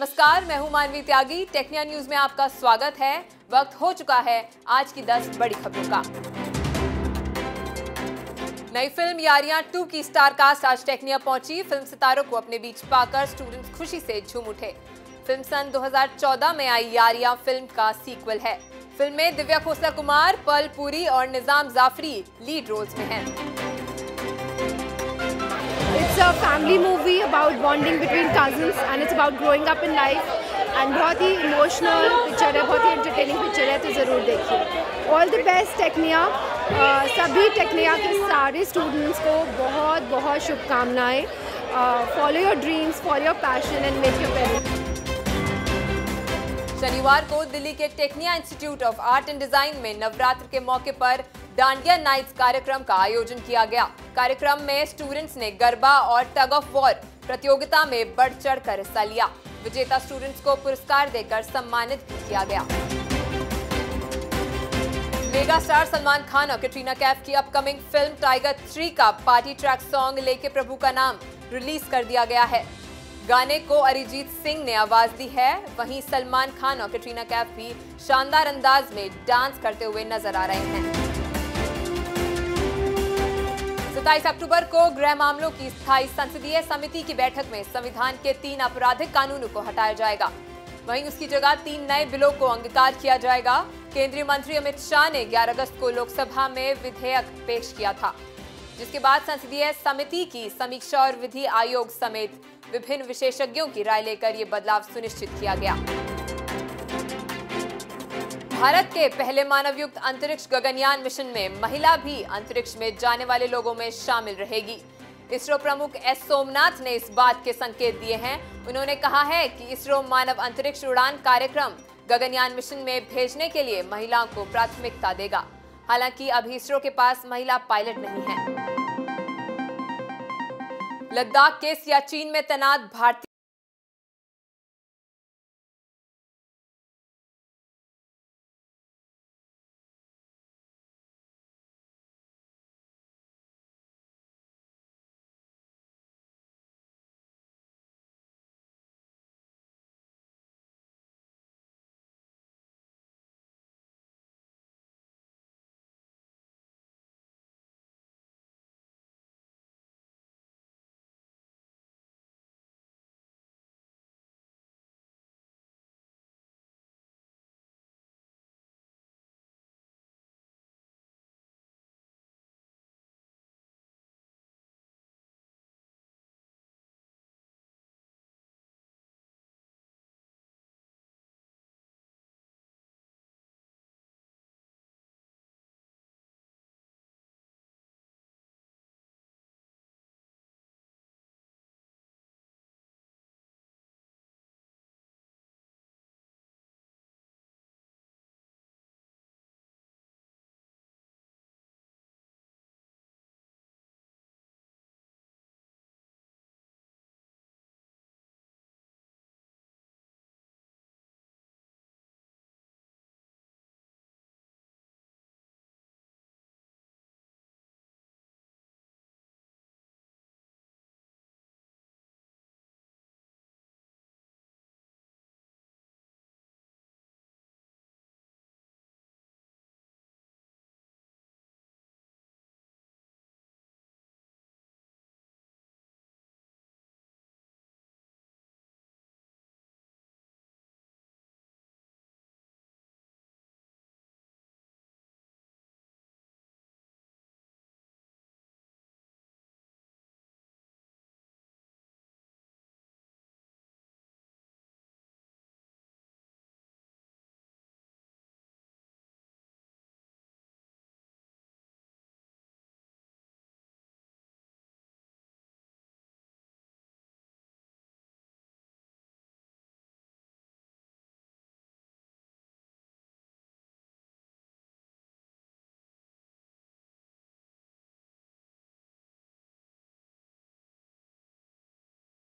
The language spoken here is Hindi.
नमस्कार, मैं हूँ मानवी त्यागी। टेक्निया न्यूज़ में आपका स्वागत है। वक्त हो चुका है आज की 10 बड़ी खबरों का। नई फ़िल्म यारियाँ टू की स्टार कास्ट आज टेक्निया पहुँची। फ़िल्म सितारों को अपने बीच पाकर स्टूडेंट्स खुशी से झूम उठे। फ़िल्म सन 2014 में आई यारियाँ, फ़िल्म का सीक्वल है। फ़िल्म में दिव्या खोसला कुमार, पल पुरी और निज़ाम जाफरी लीड रोल्स में हैं। It's a family movie about bonding between cousins and it's about growing up in life. And बहुत ही इमोशनल पिक्चर है, बहुत ही एंटरटेनिंग पिक्चर है तो ज़रूर देखिए। ऑल द बेस्ट टेक्निया सभी टेक्निया के सारे स्टूडेंट्स को बहुत बहुत शुभकामनाएँ। Follow your dreams follow your passion and make your parents शनिवार को दिल्ली के Technia institute of art and design में नवरात्र के मौके पर डांडिया नाइट्स कार्यक्रम का आयोजन किया गया। कार्यक्रम में स्टूडेंट्स ने गरबा और टग ऑफ़ वॉर प्रतियोगिता में बढ़ चढ़ कर हिस्सा लिया। विजेता स्टूडेंट्स को पुरस्कार देकर सम्मानित किया गया। मेगा स्टार सलमान खान और कैटरीना कैफ की अपकमिंग फ़िल्म टाइगर थ्री का पार्टी ट्रैक सॉन्ग लेके प्रभु का नाम रिलीज़ कर दिया गया है। गाने को अरिजीत सिंह ने आवाज़ दी है। वहीं सलमान खान और कैटरीना कैफ भी शानदार अंदाज में डांस करते हुए नज़र आ रहे हैं। 27 अक्टूबर को गृह मामलों की स्थायी संसदीय समिति की बैठक में संविधान के तीन आपराधिक कानूनों को हटाया जाएगा। वहीं उसकी जगह तीन नए बिलों को अंगीकार किया जाएगा। केंद्रीय मंत्री अमित शाह ने 11 अगस्त को लोकसभा में विधेयक पेश किया था, जिसके बाद संसदीय समिति की समीक्षा और विधि आयोग समेत विभिन्न विशेषज्ञों की राय लेकर ये बदलाव सुनिश्चित किया गया। भारत के पहले मानवयुक्त अंतरिक्ष गगनयान मिशन में महिला भी अंतरिक्ष में जाने वाले लोगों में शामिल रहेगी। इसरो प्रमुख एस सोमनाथ ने इस बात के संकेत दिए हैं। उन्होंने कहा है कि इसरो मानव अंतरिक्ष उड़ान कार्यक्रम गगनयान मिशन में भेजने के लिए महिलाओं को प्राथमिकता देगा। हालाँकि अभी इसरो के पास महिला पायलट नहीं है। लद्दाख के सियाचिन में तैनात भारतीय